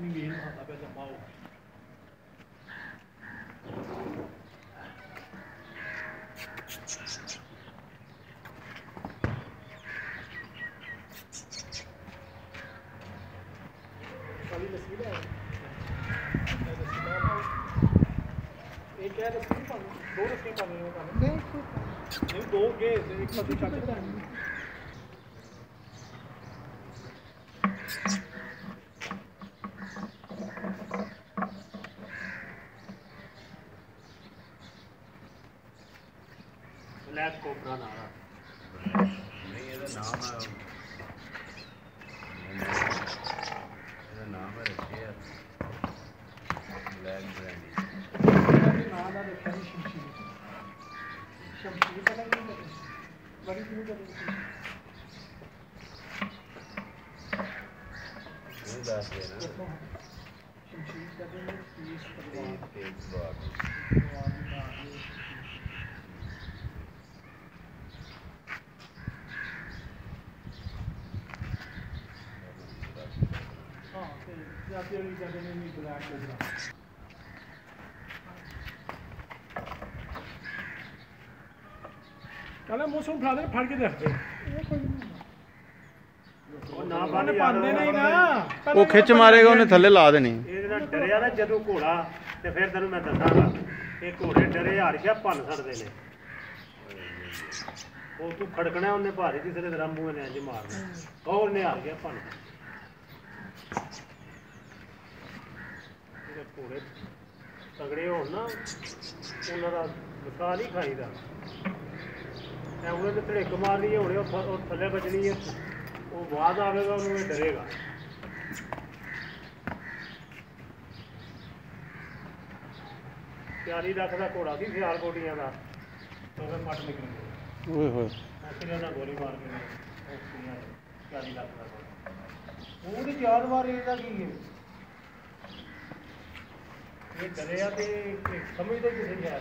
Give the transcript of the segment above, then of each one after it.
ninguém na tabela mal. दो gate एक पति का ਸ਼ਮਸ਼ੀਰ ਕਦੇ ਨੇ ਨਹੀਂ ਬਲੈਕ ਕਹਿੰਦਾ ਮੌਸਮ ਫੜਾ ਦੇ ਫੜ ਕੇ ਦੇਖ ਉਹ ਨਾ ਬੰਨ ਪਾਉਂਦੇ ਨਹੀਂ ਨਾ। ਉਹ ਖਿੱਚ ਮਾਰੇਗਾ ਉਹਨੇ ਥੱਲੇ ਲਾ ਦੇਣੀ। ਡਰਿਆ ਨਾ ਜਦੋਂ ਘੋੜਾ, ਤੇ ਫਿਰ ਤੈਨੂੰ ਮੈਂ ਦੱਸਾਂਗਾ ਇਹ ਘੋੜੇ ਡਰੇ ਹਾਰਸ਼ਾ ਭੰਨ ਛੱਡਦੇ ਨੇ। ਉਹ ਤੂੰ ਖੜਕਣਾ ਉਹਨੇ ਭਾਰੀ ਕਿਸੇ ਦੇ ਰੰਬੂ ਨੇ ਇੰਜ ਮਾਰਨਾ। ਉਹ ਉਹਨੇ ਹਾਰ ਗਿਆ ਭੰਨ? ਜਿਹੜੇ ਘੋੜੇ ਤਗੜੇ ਹੋਣ ਨਾ, ਉਹਨਾਂ ਦਾ ਵਸਾ ਨਹੀਂ ਖਾਈਦਾ। ਐ ਉਹਨੇ ਤੇ ਧੜੇਕ ਮਾਰਨੀ ਹੋਣੀ ਉਹ ਥੱਲੇ ਵੱਜਣੀ ਹੈ ਉਹ ਬਾਅਦ ਆਵੇਗਾ, ਉਹਨੂੰ ਇਹ ਡਰੇਗਾ। ਚਾਲੀ ਲੱਖ ਦਾ ਘੋੜਾ ਸੀ ਸਿਆਲ ਕੋਟੀਆਂ ਦਾ। ਉਹਦੇ ਮੱਟ ਨਿਕਲ ਗਏ। ਓਏ ਹੋਏ। ਐਸੇ ਉਹਨਾਂ ਗੋਲੀ ਮਾਰ ਕੇ ਨੇ ਨੇ, ਚਾਲੀ ਲੱਖ ਦਾ ਘੋੜਾ। ਉਹਦੀ ਯਾਦ ਬਾਰੇ ਇਹਦਾ ਕੀ ਹੈ? ਇਹ ਡਰਿਆ ਤੇ ਸਮਝਦੇ ਕਿਸੇ ਨਹੀਂ। ਆਇਆ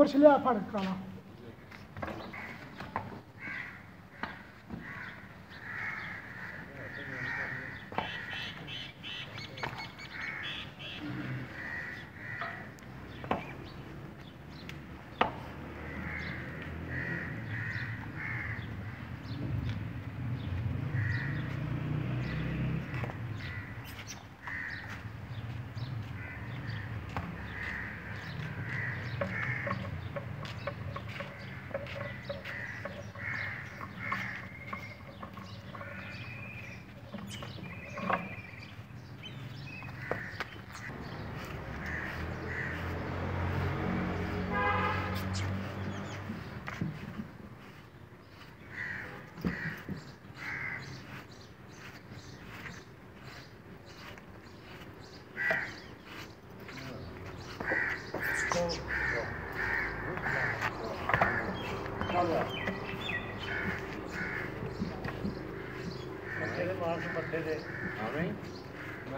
ਉੱਥੇ ਬੁਰਸ਼ ਲਿਆ ਫੜ ਕਾਲਾ ਬੱਚੇ ਦੇ ਮਾਰ ਨੂੰ ਪੱਤੇ ਦੇ ਆਵੇਂ ਹੀ?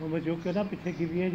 ਉਹ ਮੈਂ ਜੋ। ਪਿੱਛੇ ਗਿਰੀਆਂ ਚ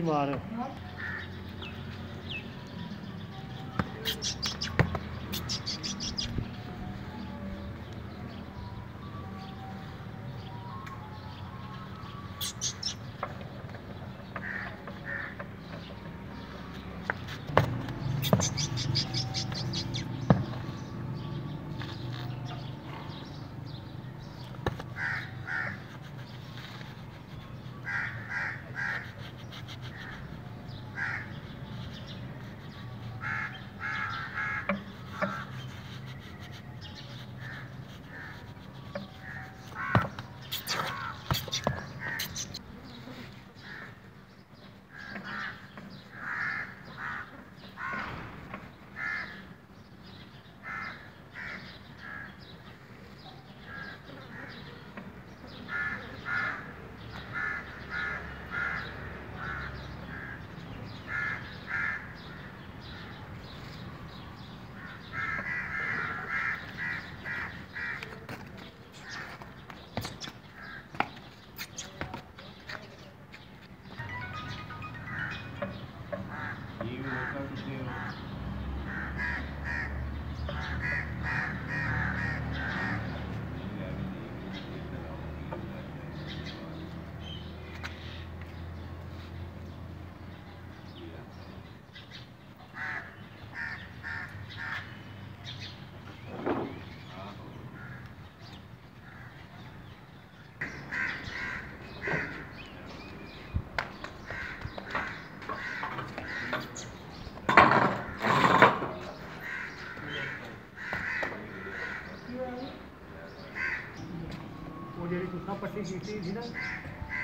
ਕੀਤੀ ਸੀ ਨਾ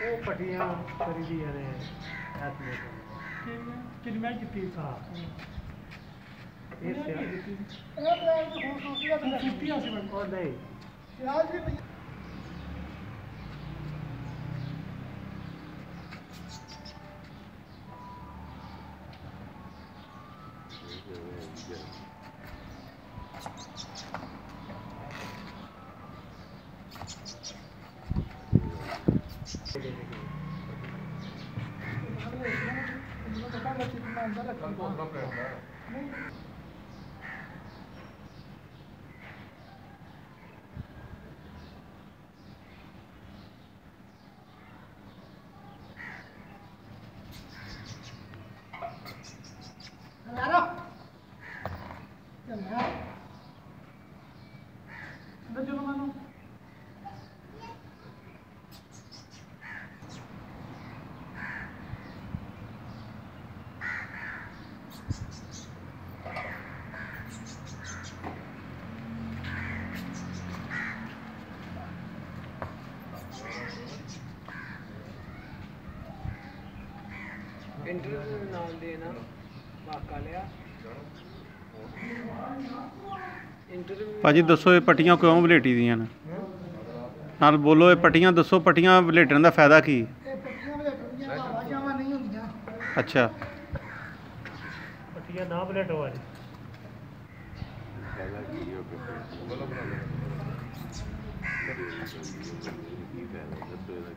ਉਹ ਪੱਟੀਆਂ ਕਰੀ ਦੀਆਂ ਨੇ ਹੱਥ ਵਿੱਚ ਕਿੰਨੀ ਮੈਂ ਕੀਤੀ ਹਾਂ। ਇਹ ਸਿਆ ਇਹ ਹੁਣ ਸੋਚੀ ਦਾ ਕੀਤੀ ਆ ਸੀ ਮੈਂ ਉਹ ਨਹੀਂ। ਯਾਦ ਵੀ ਪਈ ਇੰਟਰਵਿਊ ਨਾਲ ਦੇਣਾ ਵਾਕਾ ਲਿਆ। ਇੰਟਰਵਿਊ ਭਾਜੀ ਦੱਸੋ ਇਹ ਪੱਟੀਆਂ ਕਿਉਂ ਵਲੇਟੀ ਦੀਆਂ ਨੇ? ਨਾਲ ਬੋਲੋ ਇਹ ਪੱਟੀਆਂ ਦੱਸੋ ਪੱਟੀਆਂ ਵਲੇਟਣ ਦਾ ਫਾਇਦਾ ਕੀ? ਇਹ ਪੱਟੀਆਂ ਵਲੇਟਣੀਆਂ ਹਵਾ ਜਾਵਾ ਨਹੀਂ ਹੁੰਦੀਆਂ। ਅੱਛਾ। ਪੱਟੀਆਂ ਨਾ ਬਲੇਟੋ ਅੱਜ। ਪਹਿਲਾਂ ਕੀ ਹੋ ਗਿਆ ਬੋਲੋ ਬਣਾ ਕੀ ਫਾਇਦਾ ਦੱਸੋ ਇਹਦਾ